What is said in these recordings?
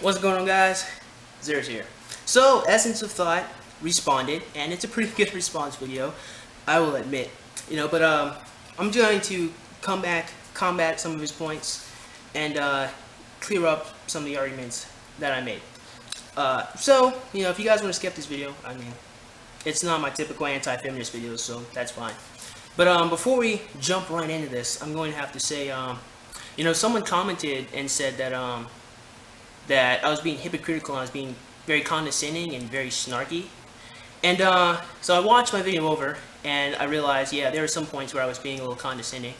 What's going on guys? Zerse here. So, Essence of Thought responded, and it's a pretty good response video, I will admit. You know, but um, I'm going to come back, combat some of his points, and uh, clear up some of the arguments that I made. Uh, so, you know, if you guys want to skip this video, I mean, it's not my typical anti-feminist videos, so that's fine. But um, before we jump right into this, I'm going to have to say, um, you know, someone commented and said that um, that I was being hypocritical, I was being very condescending and very snarky. And uh, so I watched my video over, and I realized, yeah, there were some points where I was being a little condescending,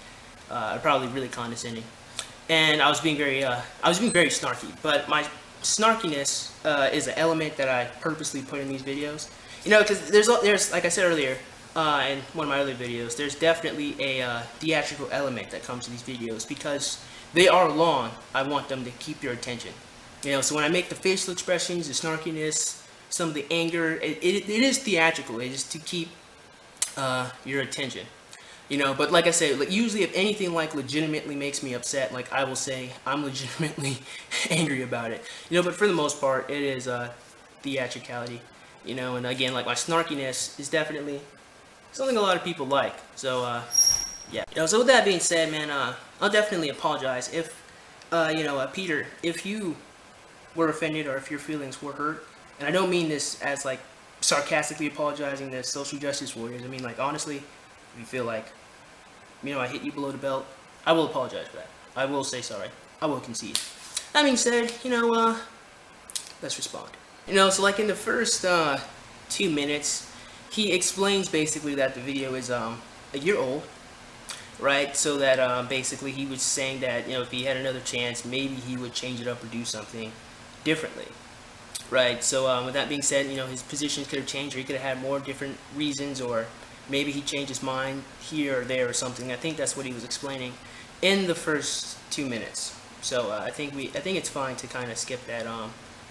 uh, probably really condescending, and I was being very, uh, I was being very snarky. But my snarkiness uh, is an element that I purposely put in these videos. You know, because there's, there's, like I said earlier, uh, in one of my earlier videos, there's definitely a uh, theatrical element that comes to these videos because they are long. I want them to keep your attention. You know, so when I make the facial expressions, the snarkiness, some of the anger, it, it, it is theatrical. It is to keep uh, your attention. You know, but like I said, like usually if anything like legitimately makes me upset, like I will say I'm legitimately angry about it. You know, but for the most part, it is uh, theatricality. You know, and again, like my snarkiness is definitely something a lot of people like. So, uh, yeah. You know, so with that being said, man, uh, I'll definitely apologize if, uh, you know, uh, Peter, if you were offended or if your feelings were hurt. And I don't mean this as like sarcastically apologizing to social justice warriors. I mean like honestly, if you feel like, you know, I hit you below the belt, I will apologize for that. I will say sorry. I will concede. That being said, you know, uh, let's respond. You know, so like in the first uh, two minutes, he explains basically that the video is um, a year old, right? So that um, basically he was saying that, you know, if he had another chance, maybe he would change it up or do something differently, right? So um, with that being said, you know, his positions could have changed, or he could have had more different reasons, or maybe he changed his mind here or there or something. I think that's what he was explaining in the first two minutes. So uh, I think we, I think it's fine to kind of skip that um,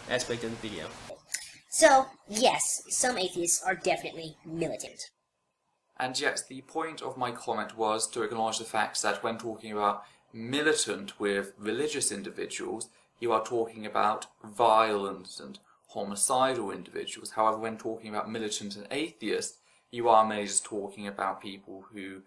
aspect of the video. So, yes, some atheists are definitely militant. And yet, the point of my comment was to acknowledge the fact that when talking about militant with religious individuals, you are talking about violent and homicidal individuals. However, when talking about militant and atheist, you are mainly just talking about people who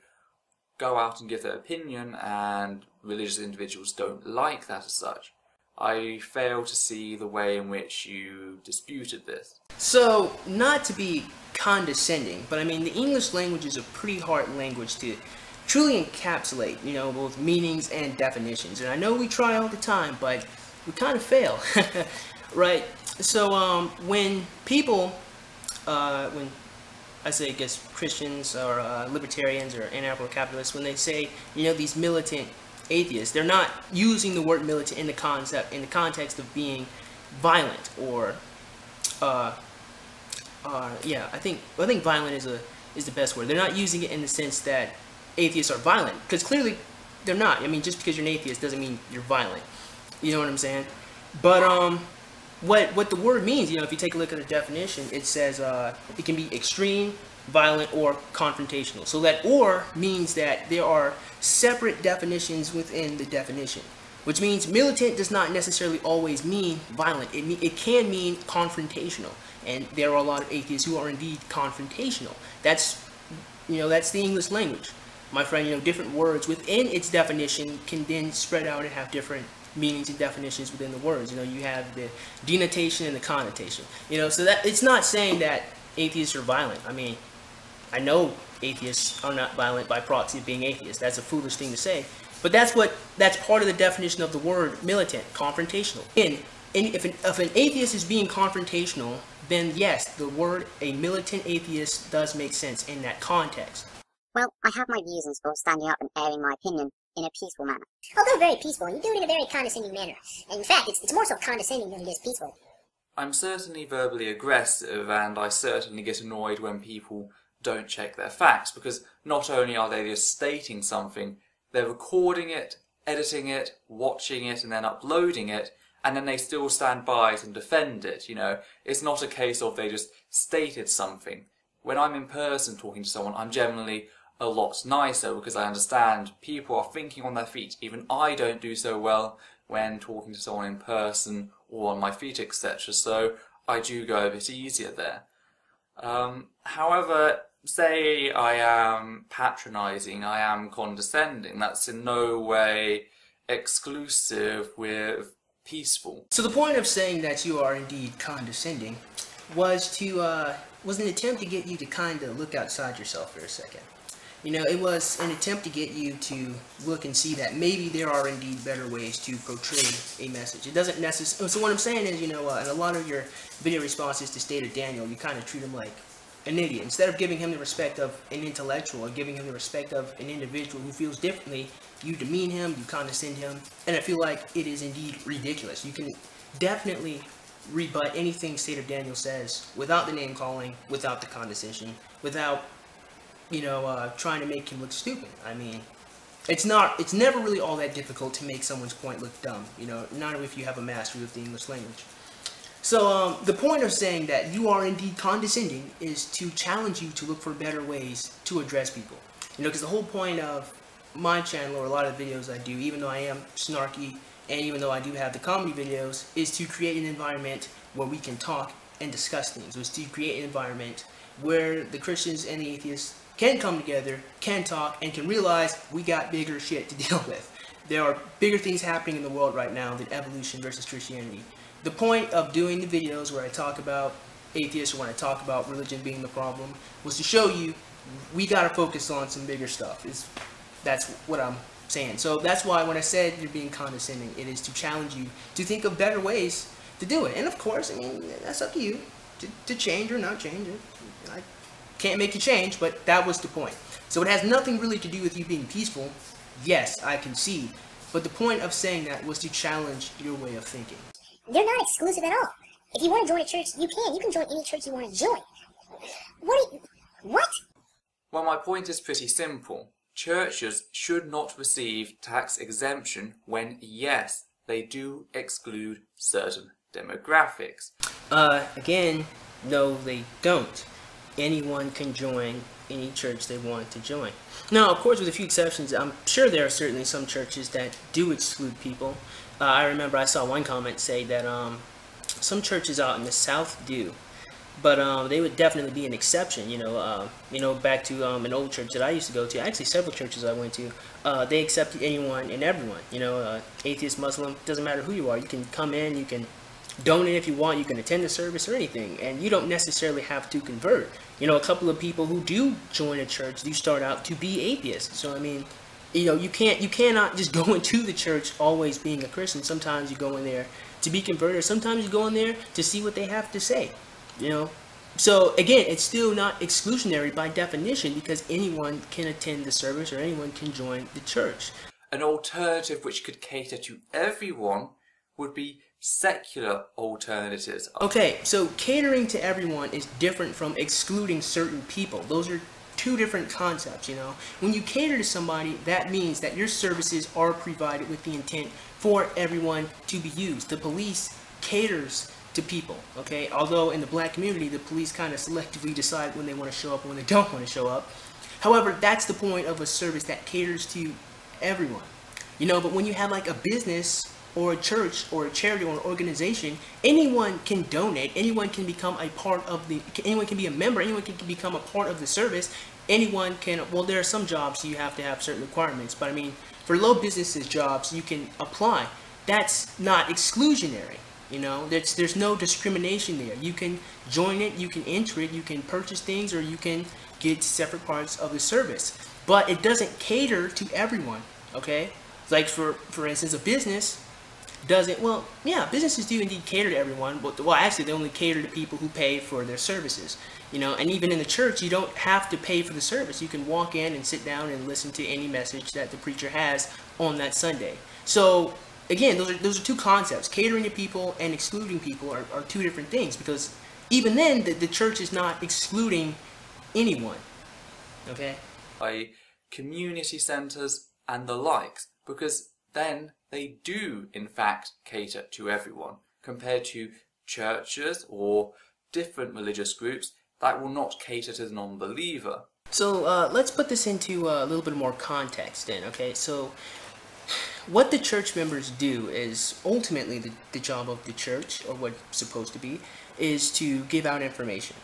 go out and give their opinion and religious individuals don't like that as such. I fail to see the way in which you disputed this. So, not to be condescending, but I mean, the English language is a pretty hard language to truly encapsulate, you know, both meanings and definitions. And I know we try all the time, but we kind of fail, right? So um, when people, uh, when I say, I guess Christians or uh, libertarians or anarcho-capitalists, when they say, you know, these militant atheists, they're not using the word militant in the concept, in the context of being violent or, uh, uh, yeah, I think I think violent is a is the best word. They're not using it in the sense that atheists are violent, because clearly they're not. I mean, just because you're an atheist doesn't mean you're violent. You know what I'm saying? But um, what what the word means, you know, if you take a look at the definition, it says uh, it can be extreme, violent, or confrontational. So that or means that there are separate definitions within the definition, which means militant does not necessarily always mean violent. It it can mean confrontational, and there are a lot of atheists who are indeed confrontational. That's you know that's the English language, my friend. You know, different words within its definition can then spread out and have different meanings and definitions within the words. You know, you have the denotation and the connotation. You know, so that it's not saying that atheists are violent. I mean, I know atheists are not violent by proxy of being atheists. That's a foolish thing to say. But that's what that's part of the definition of the word militant, confrontational. And, and if, an, if an atheist is being confrontational, then yes, the word a militant atheist does make sense in that context. Well, I have my reasons for standing up and airing my opinion in a peaceful manner. Although very peaceful, you do it in a very condescending manner. And in fact, it's, it's more so condescending than it is peaceful. I'm certainly verbally aggressive, and I certainly get annoyed when people don't check their facts, because not only are they just stating something, they're recording it, editing it, watching it, and then uploading it, and then they still stand by it and defend it, you know. It's not a case of they just stated something. When I'm in person talking to someone, I'm generally a lot nicer because I understand people are thinking on their feet. Even I don't do so well when talking to someone in person or on my feet, etc. So I do go a bit easier there. Um, however, say I am patronizing, I am condescending, that's in no way exclusive with peaceful. So the point of saying that you are indeed condescending was to uh, was an attempt to get you to kind of look outside yourself for a second. You know, it was an attempt to get you to look and see that maybe there are indeed better ways to portray a message. It doesn't necessarily. So what I'm saying is, you know, uh, in a lot of your video responses to State of Daniel, you kind of treat him like an idiot. Instead of giving him the respect of an intellectual or giving him the respect of an individual who feels differently, you demean him, you condescend him, and I feel like it is indeed ridiculous. You can definitely rebut anything State of Daniel says without the name calling, without the condescension, without, you know, uh, trying to make him look stupid. I mean, it's not, it's never really all that difficult to make someone's point look dumb, you know, not if you have a mastery of the English language. So um, the point of saying that you are indeed condescending is to challenge you to look for better ways to address people. You know, because the whole point of my channel or a lot of the videos I do, even though I am snarky and even though I do have the comedy videos, is to create an environment where we can talk and discuss things. Is to create an environment where the Christians and the atheists can come together, can talk, and can realize we got bigger shit to deal with. There are bigger things happening in the world right now than evolution versus Christianity the point of doing the videos where I talk about atheists or when I talk about religion being the problem was to show you we got to focus on some bigger stuff. Is that's what I'm saying. So that's why when I said you're being condescending, it is to challenge you to think of better ways to do it. And of course, I mean that's up to you to, to change or not change it. I can't make you change, but that was the point. So it has nothing really to do with you being peaceful. Yes, I concede. But the point of saying that was to challenge your way of thinking. They're not exclusive at all. If you want to join a church, you can. You can join any church you want to join. What? You, what? Well, my point is pretty simple. Churches should not receive tax exemption when, yes, they do exclude certain demographics. Uh, again, no, they don't. Anyone can join any church they want to join. Now, of course, with a few exceptions, I'm sure there are certainly some churches that do exclude people. Uh, I remember I saw one comment say that um, some churches out in the South do, but um, they would definitely be an exception. You know, uh, you know, back to um, an old church that I used to go to. Actually, several churches I went to. Uh, they accepted anyone and everyone. You know, uh, atheist, Muslim, doesn't matter who you are. You can come in, you can donate if you want, you can attend the service or anything, and you don't necessarily have to convert. You know, a couple of people who do join a church do start out to be atheists. So I mean, you know, you can't you cannot just go into the church always being a Christian. Sometimes you go in there to be converted. Sometimes you go in there to see what they have to say. You know, so again, it's still not exclusionary by definition because anyone can attend the service or anyone can join the church. An alternative which could cater to everyone would be secular alternatives. Okay, so catering to everyone is different from excluding certain people. Those are two different concepts, you know. When you cater to somebody, that means that your services are provided with the intent for everyone to be used. The police caters to people, okay? Although in the black community, the police kind of selectively decide when they want to show up and when they don't want to show up. However, that's the point of a service that caters to everyone. You know, but when you have like a business or a church or a charity or an organization, anyone can donate, anyone can become a part of the, anyone can be a member, anyone can become a part of the service, anyone can, well there are some jobs you have to have certain requirements, but I mean, for low businesses jobs, you can apply. That's not exclusionary. You know, there's there's no discrimination there. You can join it, you can enter it, you can purchase things, or you can get separate parts of the service. But it doesn't cater to everyone. Okay, like for for instance, a business doesn't well yeah businesses do indeed cater to everyone but well actually they only cater to people who pay for their services you know and even in the church you don't have to pay for the service. You can walk in and sit down and listen to any message that the preacher has on that sunday. So again those are those are two concepts. Catering to people and excluding people are, are two different things because even then the, the church is not excluding anyone okay? By community centers and the likes because then they do in fact cater to everyone compared to churches or different religious groups that will not cater to the non-believer. So uh, let's put this into a little bit more context then, okay? So what the church members do is ultimately the, the job of the church, or what's supposed to be, is to give out information,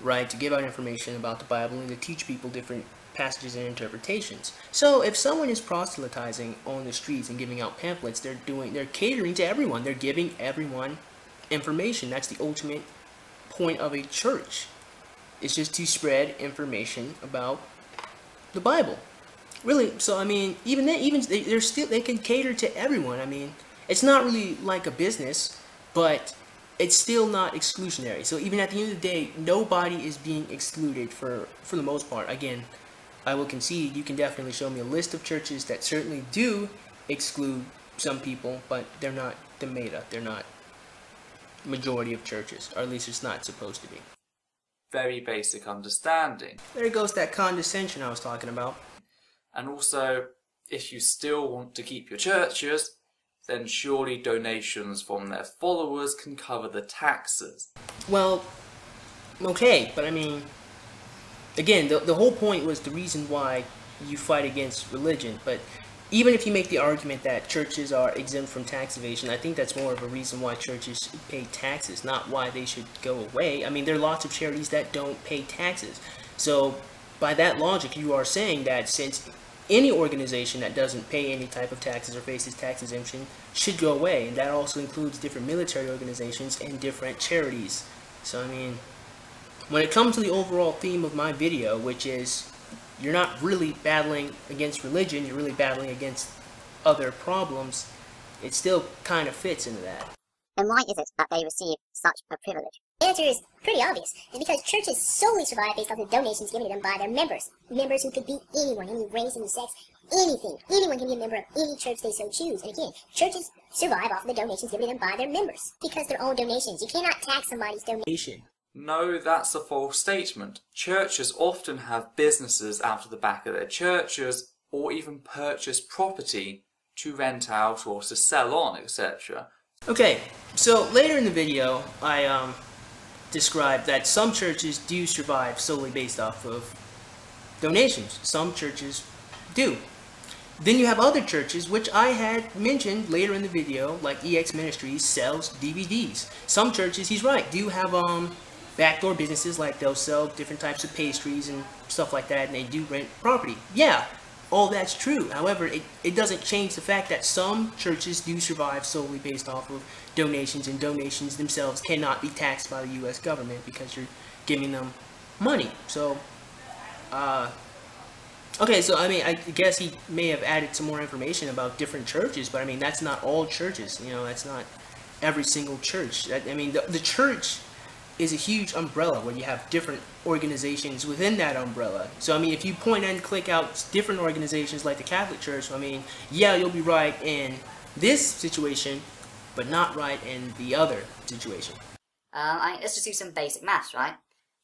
right? To give out information about the Bible and to teach people different passages and interpretations. So if someone is proselytizing on the streets and giving out pamphlets, they're doing, they're catering to everyone. They're giving everyone information. That's the ultimate point of a church. It's just to spread information about the Bible. Really, so I mean, even then, even they, they're still they can cater to everyone. I mean, it's not really like a business, but it's still not exclusionary. So even at the end of the day, nobody is being excluded for for the most part. Again, I will concede you can definitely show me a list of churches that certainly do exclude some people, but they're not the meta. They're not majority of churches, or at least it's not supposed to be. Very basic understanding. There goes that condescension I was talking about. And also, if you still want to keep your churches, then surely donations from their followers can cover the taxes. Well, okay, but I mean, again, the, the whole point was the reason why you fight against religion, but even if you make the argument that churches are exempt from tax evasion, I think that's more of a reason why churches pay taxes, not why they should go away. I mean, there are lots of charities that don't pay taxes. So, by that logic, you are saying that since any organization that doesn't pay any type of taxes or faces tax exemption should go away, and that also includes different military organizations and different charities. So, I mean, when it comes to the overall theme of my video, which is you're not really battling against religion, you're really battling against other problems, it still kind of fits into that. And why is it that they receive such a privilege? The answer is pretty obvious. It's because churches solely survive based on the donations given to them by their members. Members who could be anyone, any race, any sex, anything. Anyone can be a member of any church they so choose. And again, churches survive off of the donations given to them by their members. Because they're all donations. You cannot tax somebody's donation. No, that's a false statement. Churches often have businesses out of the back of their churches or even purchase property to rent out or to sell on, etc. Okay, so later in the video, I um, described that some churches do survive solely based off of donations. Some churches do. Then you have other churches, which I had mentioned later in the video, like EX Ministries sells DVDs. Some churches, he's right, do have um, backdoor businesses, like they'll sell different types of pastries and stuff like that, and they do rent property. Yeah, all that's true. However, it, it doesn't change the fact that some churches do survive solely based off of donations, and donations themselves cannot be taxed by the U.S. government because you're giving them money. So, uh, okay, so I mean, I guess he may have added some more information about different churches, but I mean, that's not all churches. You know, that's not every single church. That, I mean, the, the church is a huge umbrella where you have different organizations within that umbrella. So I mean, if you point and click out different organizations like the Catholic Church, I mean, yeah, you'll be right in this situation, but not right in the other situation. Um, I, let's just do some basic maths, right?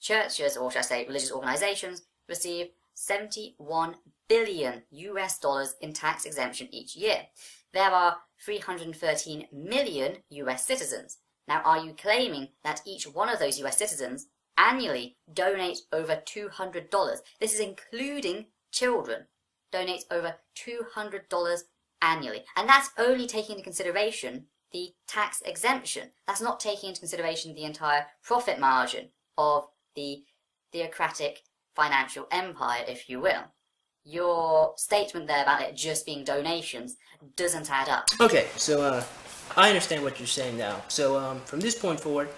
Churches, or should I say religious organizations, receive 71 billion US dollars in tax exemption each year. There are 313 million US citizens. Now, are you claiming that each one of those US citizens annually donates over $200? This is including children. Donates over $200 annually. And that's only taking into consideration the tax exemption. That's not taking into consideration the entire profit margin of the theocratic financial empire, if you will. Your statement there about it just being donations doesn't add up. Okay, so uh, I understand what you're saying now. So um, from this point forward,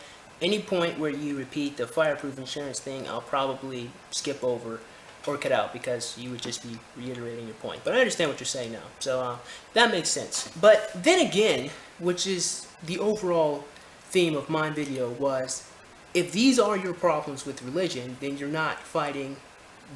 any point where you repeat the fireproof insurance thing, I'll probably skip over or cut out because you would just be reiterating your point. But I understand what you're saying now. So uh, that makes sense. But then again, which is the overall theme of my video was, if these are your problems with religion, then you're not fighting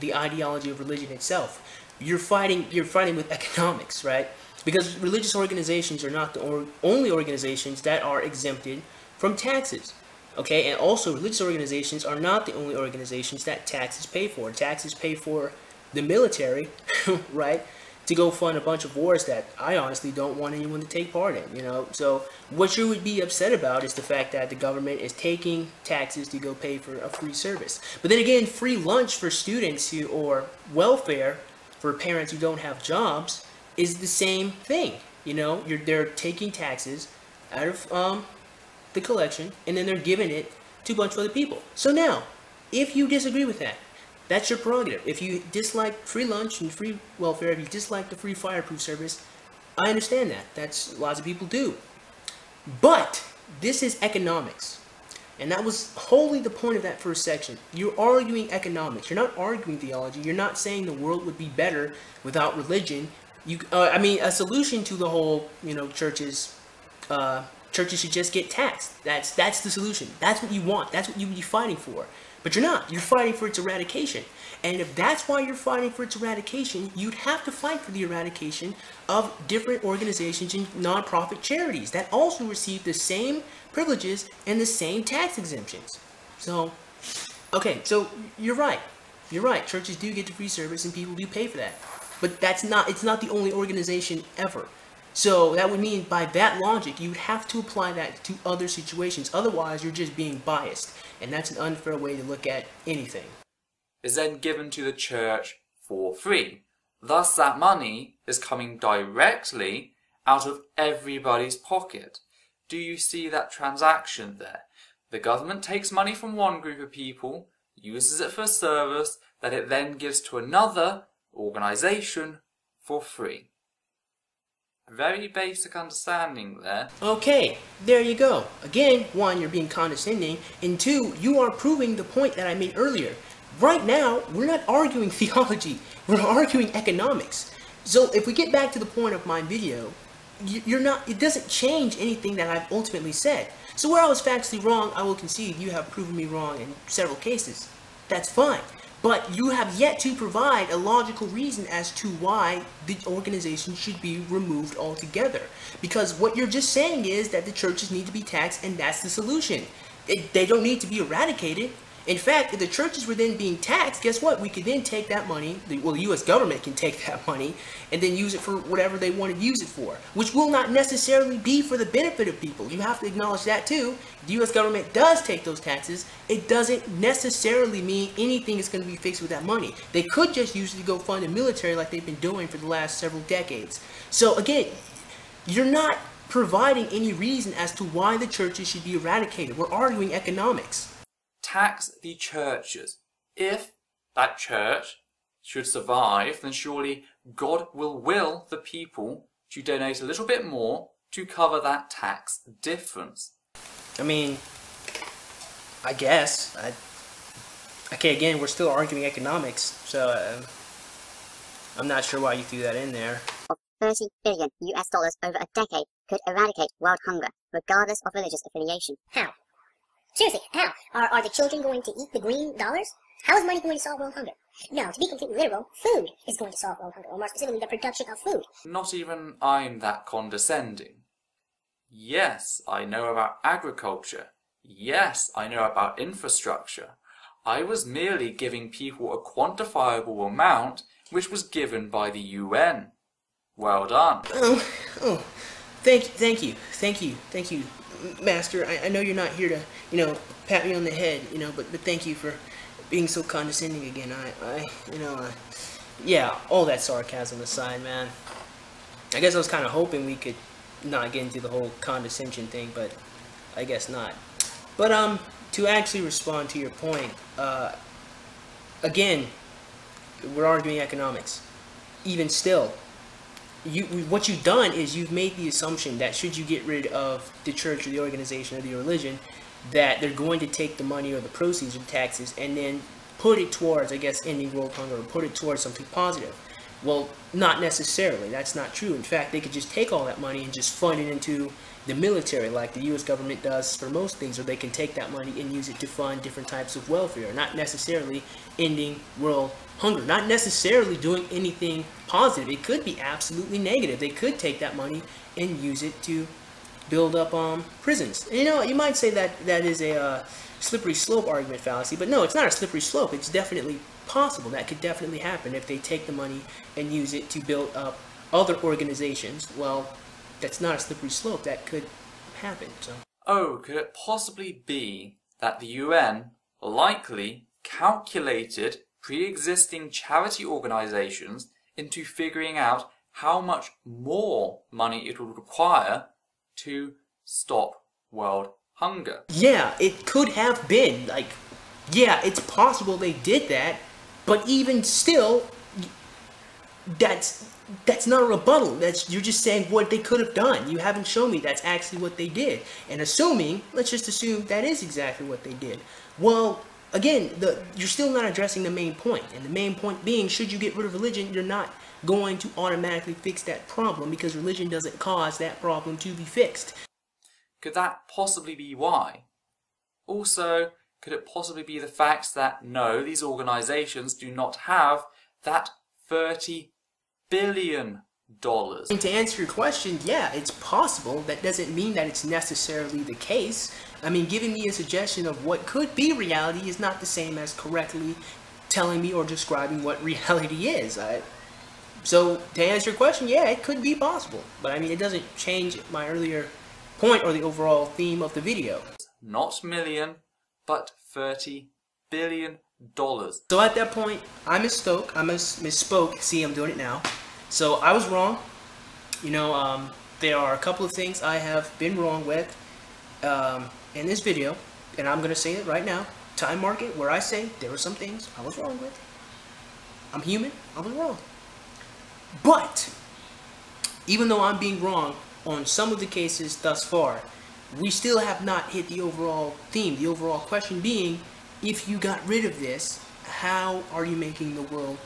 the ideology of religion itself. You're fighting, you're fighting with economics, right? Because religious organizations are not the or only organizations that are exempted from taxes. Okay, and also religious organizations are not the only organizations that taxes pay for. Taxes pay for the military, right? To go fund a bunch of wars that I honestly don't want anyone to take part in, you know? So what you would be upset about is the fact that the government is taking taxes to go pay for a free service. But then again, free lunch for students who, or welfare for parents who don't have jobs, is the same thing. You know, you're they're taking taxes out of um, the collection and then they're giving it to a bunch of other people. So now, if you disagree with that, that's your prerogative. If you dislike free lunch and free welfare, if you dislike the free fireproof service, I understand that. That's lots of people do. But this is economics. And that was wholly the point of that first section. You're arguing economics. You're not arguing theology. You're not saying the world would be better without religion. You, uh, I mean, a solution to the whole, you know, churches, uh, churches should just get taxed. That's that's the solution. That's what you want. That's what you would be fighting for. But you're not. You're fighting for its eradication. And if that's why you're fighting for its eradication, you'd have to fight for the eradication of different organizations and nonprofit charities that also receive the same privileges and the same tax exemptions. So, okay, so you're right. You're right. Churches do get the free service and people do pay for that. But that's not it's not the only organization ever. So that would mean by that logic, you would have to apply that to other situations. Otherwise, you're just being biased. And that's an unfair way to look at anything is then given to the church for free. Thus, that money is coming directly out of everybody's pocket. Do you see that transaction there? The government takes money from one group of people, uses it for a service that it then gives to another organization for free. Very basic understanding there. Okay, there you go. Again, one, you're being condescending, and two, you are proving the point that I made earlier. Right now, we're not arguing theology, we're arguing economics. So if we get back to the point of my video, you're not, it doesn't change anything that I've ultimately said. So where I was factually wrong, I will concede you have proven me wrong in several cases. That's fine. But you have yet to provide a logical reason as to why the organization should be removed altogether. Because what you're just saying is that the churches need to be taxed and that's the solution. It, they don't need to be eradicated. In fact, if the churches were then being taxed, guess what? We could then take that money, the, well, the U.S. government can take that money and then use it for whatever they want to use it for, which will not necessarily be for the benefit of people. You have to acknowledge that too. The U.S. government does take those taxes. It doesn't necessarily mean anything is going to be fixed with that money. They could just use it to go fund the military like they've been doing for the last several decades. So again, you're not providing any reason as to why the churches should be eradicated. We're arguing economics tax the churches. If that church should survive, then surely God will will the people to donate a little bit more to cover that tax difference. I mean, I guess. I, okay, again, we're still arguing economics, so uh, I'm not sure why you threw that in there. 30 billion US dollars over a decade could eradicate world hunger, regardless of religious affiliation. How? Seriously, how? Are, are the children going to eat the green dollars? How is money going to solve world hunger? No, to be completely literal, food is going to solve world hunger, or more specifically, the production of food. Not even I'm that condescending. Yes, I know about agriculture. Yes, I know about infrastructure. I was merely giving people a quantifiable amount which was given by the UN. Well done. Oh, oh, thank, thank you, thank you, thank you, Master, I, I know you're not here to, you know, pat me on the head, you know, but, but thank you for being so condescending again. I, I you know, yeah, all that sarcasm aside, man. I guess I was kind of hoping we could not get into the whole condescension thing, but I guess not. But, um, to actually respond to your point, uh, again, we're arguing economics. Even still, you what you've done is you've made the assumption that should you get rid of the church or the organization or the religion, that they're going to take the money or the proceeds of taxes and then put it towards, I guess, ending world hunger or put it towards something positive. Well, not necessarily. That's not true. In fact, they could just take all that money and just fund it into the military like the U.S. government does for most things, or they can take that money and use it to fund different types of welfare, not necessarily ending world hunger, not necessarily doing anything positive. It could be absolutely negative. They could take that money and use it to build up um, prisons. And, you know, you might say that that is a uh, slippery slope argument fallacy, but no, it's not a slippery slope. It's definitely possible. That could definitely happen if they take the money and use it to build up other organizations. Well, that's not a slippery slope. That could happen. So. Oh, could it possibly be that the UN likely calculated pre-existing charity organizations into figuring out how much more money it would require to stop world hunger. Yeah, it could have been. Like, yeah, it's possible they did that, but even still, that's that's not a rebuttal. That's you're just saying what they could have done. You haven't shown me that's actually what they did. And assuming, let's just assume that is exactly what they did. Well, again, the you're still not addressing the main point. And the main point being, should you get rid of religion, you're not going to automatically fix that problem because religion doesn't cause that problem to be fixed. Could that possibly be why? Also, could it possibly be the fact that no, these organizations do not have that 30 billion dollars? And to answer your question, yeah, it's possible. That doesn't mean that it's necessarily the case. I mean, giving me a suggestion of what could be reality is not the same as correctly telling me or describing what reality is. I, so to answer your question, yeah, it could be possible. But I mean, it doesn't change my earlier point or the overall theme of the video. Not million, but 30 billion dollars. So at that point, I misspoke. I mis- misspoke. See, I'm doing it now. So I was wrong. You know, um, there are a couple of things I have been wrong with um, in this video, and I'm gonna say it right now. Time market where I say there were some things I was wrong with. I'm human. I was wrong. But even though I'm being wrong on some of the cases thus far, we still have not hit the overall theme. The overall question being, if you got rid of this, how are you making the world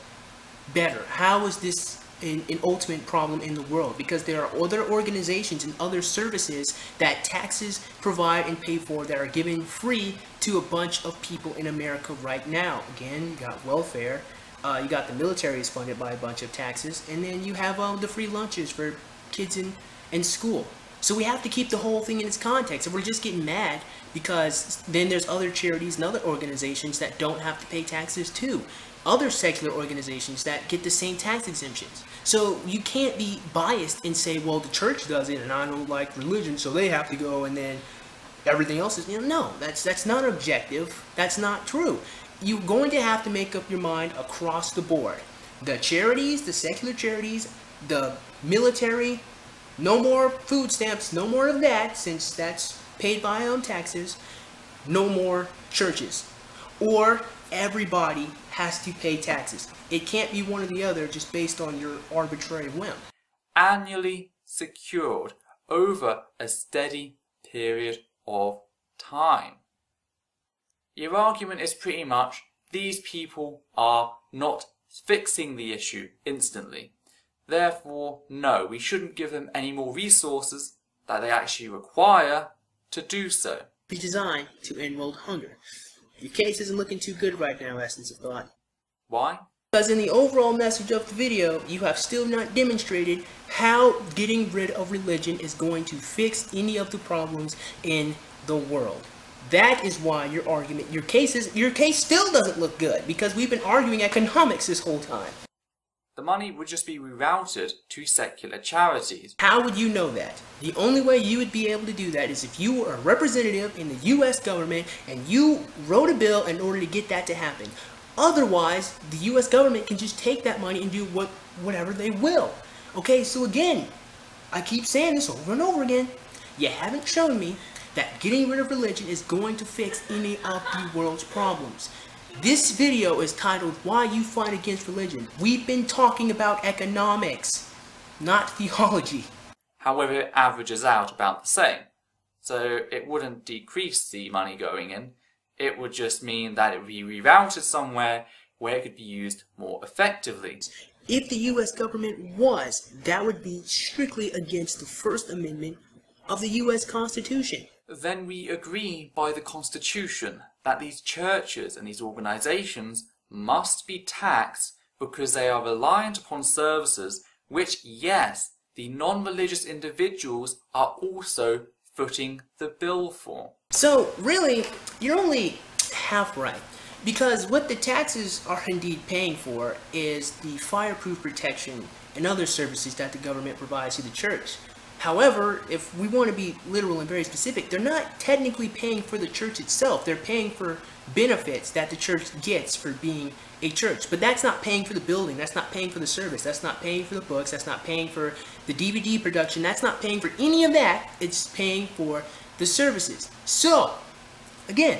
better? How is this an, an ultimate problem in the world? Because there are other organizations and other services that taxes provide and pay for that are given free to a bunch of people in America right now. Again, you got welfare, uh, you got the military is funded by a bunch of taxes, and then you have um, the free lunches for kids in, in school. So we have to keep the whole thing in its context. If we're just getting mad because then there's other charities and other organizations that don't have to pay taxes too. Other secular organizations that get the same tax exemptions. So you can't be biased and say, well, the church does it and I don't like religion, so they have to go and then everything else is, you know, no, that's, that's not objective. That's not true. You're going to have to make up your mind across the board. The charities, the secular charities, the military, no more food stamps, no more of that, since that's paid by own taxes. No more churches. Or everybody has to pay taxes. It can't be one or the other just based on your arbitrary whim. Annually secured over a steady period of time. Your argument is pretty much these people are not fixing the issue instantly. Therefore, no, we shouldn't give them any more resources that they actually require to do so. Be designed to end world hunger. Your case isn't looking too good right now, Essence of Thought. Why? Because in the overall message of the video, you have still not demonstrated how getting rid of religion is going to fix any of the problems in the world. That is why your argument, your case is, your case still doesn't look good because we've been arguing economics this whole time. The money would just be rerouted to secular charities. How would you know that? The only way you would be able to do that is if you were a representative in the US government and you wrote a bill in order to get that to happen. Otherwise, the US government can just take that money and do what whatever they will. Okay, so again, I keep saying this over and over again. You haven't shown me that getting rid of religion is going to fix any of the world's problems. This video is titled Why You Fight Against Religion. We've been talking about economics, not theology. However, it averages out about the same. So it wouldn't decrease the money going in. It would just mean that it would be rerouted somewhere where it could be used more effectively. If the US government was, that would be strictly against the First Amendment of the US Constitution. Then we agree by the Constitution that these churches and these organizations must be taxed because they are reliant upon services which, yes, the non-religious individuals are also footing the bill for. So, really, you're only half right. Because what the taxes are indeed paying for is the fireproof protection and other services that the government provides to the church. However, if we want to be literal and very specific, they're not technically paying for the church itself. They're paying for benefits that the church gets for being a church. But that's not paying for the building. That's not paying for the service. That's not paying for the books. That's not paying for the DVD production. That's not paying for any of that. It's paying for the services. So, again,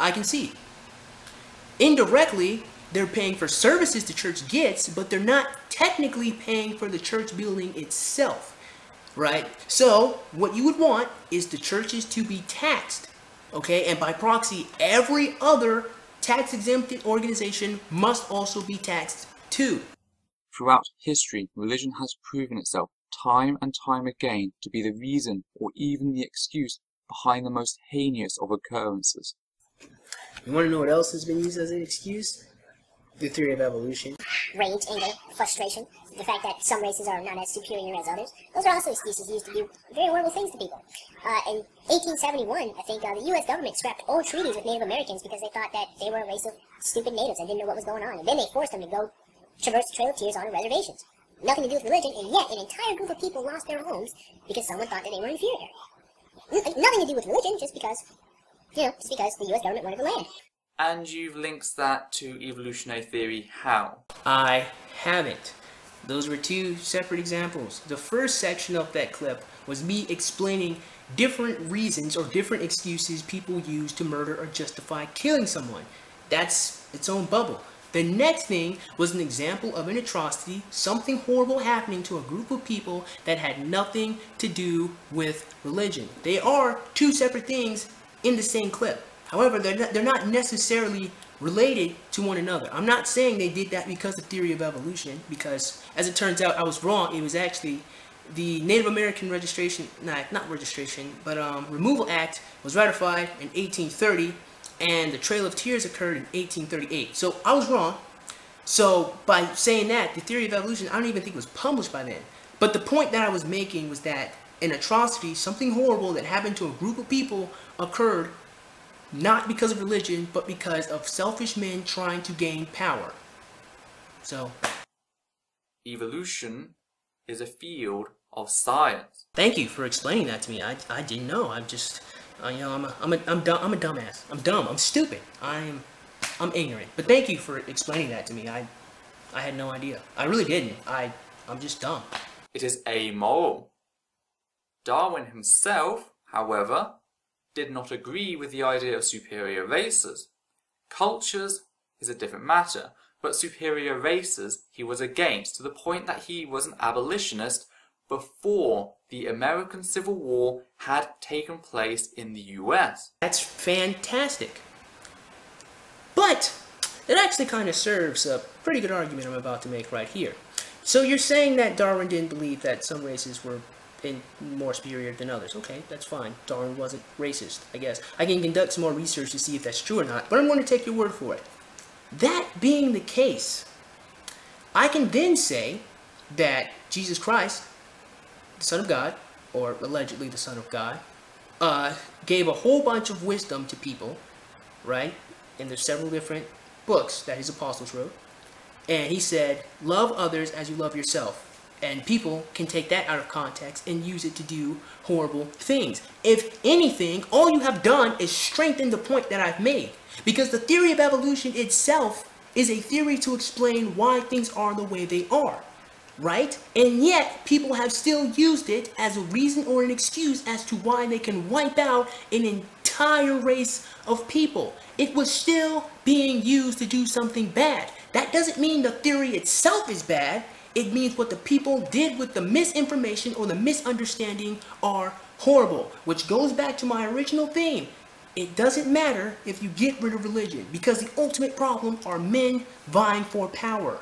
I can see. Indirectly, they're paying for services the church gets, but they're not technically paying for the church building itself. Right? So, what you would want is the churches to be taxed. Okay? And by proxy, every other tax exempted organization must also be taxed too. Throughout history, religion has proven itself time and time again to be the reason or even the excuse behind the most heinous of occurrences. You want to know what else has been used as an excuse? The theory of evolution. Rage, anger, frustration, the fact that some races are not as superior as others. Those are also excuses used to do very horrible things to people. Uh, in 1871, I think uh, the U.S. government scrapped all treaties with Native Americans because they thought that they were a race of stupid natives and didn't know what was going on. And then they forced them to go traverse the Trail of Tears on reservations. Nothing to do with religion, and yet an entire group of people lost their homes because someone thought that they were inferior. N- nothing to do with religion, just because, you know, just because the U.S. government wanted the land. And you've linked that to evolutionary theory how? I haven't. Those were two separate examples. The first section of that clip was me explaining different reasons or different excuses people use to murder or justify killing someone. That's its own bubble. The next thing was an example of an atrocity, something horrible happening to a group of people that had nothing to do with religion. They are two separate things in the same clip. However, they're not, they're not necessarily related to one another. I'm not saying they did that because of theory of evolution, because as it turns out, I was wrong. It was actually the Native American Registration, not, not registration, but um, Removal Act was ratified in 1830, and the Trail of Tears occurred in 1838. So I was wrong. So by saying that, the theory of evolution, I don't even think was published by then. But the point that I was making was that an atrocity, something horrible that happened to a group of people occurred not because of religion, but because of selfish men trying to gain power. So, Evolution is a field of science. thank you for explaining that to me. I, I didn't know. I'm just, uh, you know, I'm a, I'm a, I'm dumb, I'm a dumbass. I'm dumb. I'm stupid. I'm, I'm ignorant. But thank you for explaining that to me. I, I had no idea. I really didn't. I, I'm just dumb. It is amoral. Darwin himself, however, did not agree with the idea of superior races. Cultures is a different matter, but superior races he was against to the point that he was an abolitionist before the American Civil War had taken place in the US. That's fantastic. But it actually kind of serves a pretty good argument I'm about to make right here. So you're saying that Darwin didn't believe that some races were in more superior than others. Okay, that's fine. Darwin wasn't racist, I guess. I can conduct some more research to see if that's true or not, but I'm going to take your word for it. That being the case, I can then say that Jesus Christ, the Son of God, or allegedly the Son of God, uh, gave a whole bunch of wisdom to people, right? And there's several different books that his apostles wrote. And he said, love others as you love yourself. And people can take that out of context and use it to do horrible things. If anything, all you have done is strengthen the point that I've made. Because the theory of evolution itself is a theory to explain why things are the way they are. Right? And yet, people have still used it as a reason or an excuse as to why they can wipe out an entire race of people. It was still being used to do something bad. That doesn't mean the theory itself is bad. It means what the people did with the misinformation or the misunderstanding are horrible. Which goes back to my original theme. It doesn't matter if you get rid of religion because the ultimate problem are men vying for power.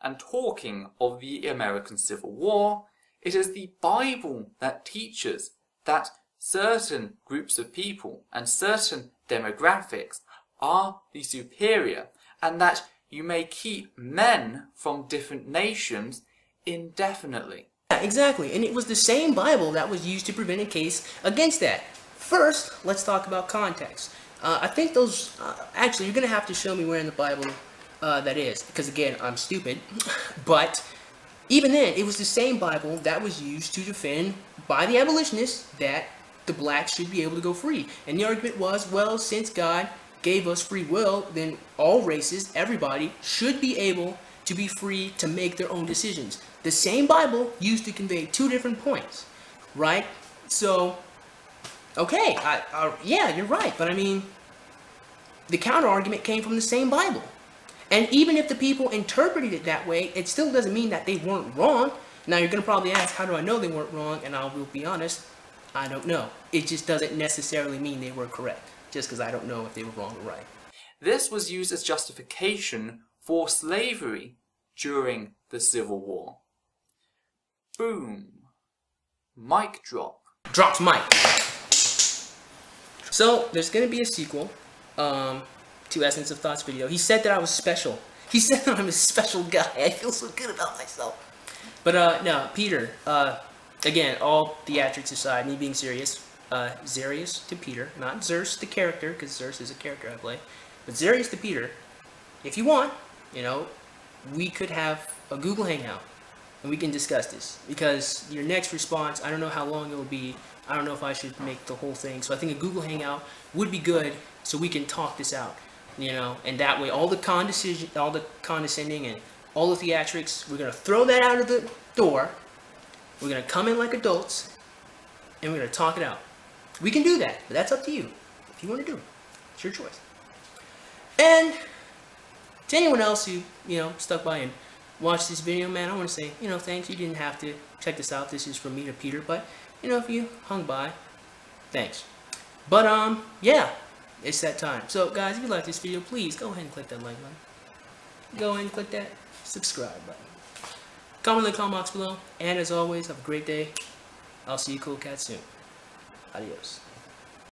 And talking of the American Civil War, it is the Bible that teaches that certain groups of people and certain demographics are the superior, and that you may keep men from different nations indefinitely. Yeah, exactly. And it was the same Bible that was used to prevent a case against that. First, let's talk about context. Uh, I think those, uh, actually, you're going to have to show me where in the Bible uh, that is, because again, I'm stupid. but even then, it was the same Bible that was used to defend by the abolitionists that the blacks should be able to go free. And the argument was, well, since God gave us free will, then all races, everybody, should be able to be free to make their own decisions. The same Bible used to convey two different points, right? So, okay, I, I, yeah, you're right, but I mean, the counter argument came from the same Bible. And even if the people interpreted it that way, it still doesn't mean that they weren't wrong. Now you're going to probably ask, how do I know they weren't wrong? And I will be honest, I don't know. It just doesn't necessarily mean they were correct, just because I don't know if they were wrong or right. This was used as justification for slavery during the Civil War. Boom. Mic drop. Dropped mic. So there's going to be a sequel um, to Essence of Thoughts video. He said that I was special. He said that I'm a special guy. I feel so good about myself. But uh, no, Peter. Uh, again, all theatrics aside, me being serious. Uh, Zurias to Peter, not Zerse the character, because Zerse is a character I play. But Zurias to Peter. If you want, you know, we could have a Google Hangout and we can discuss this because your next response, I don't know how long it will be. I don't know if I should make the whole thing. So I think a Google Hangout would be good so we can talk this out, you know, and that way all the condescension, all the condescending and all the theatrics, we're gonna throw that out of the door. We're gonna come in like adults and we're gonna talk it out. We can do that, but that's up to you. If you want to do it, it's your choice. And to anyone else who, you know, stuck by and watched this video, man, I want to say, you know, thanks. You didn't have to check this out. This is from me to Peter, but, you know, if you hung by, thanks. But, um, yeah, it's that time. So, guys, if you like this video, please go ahead and click that like button. Go ahead and click that subscribe button. Comment in the comment box below. And as always, have a great day. I'll see you cool cats soon. Adiós.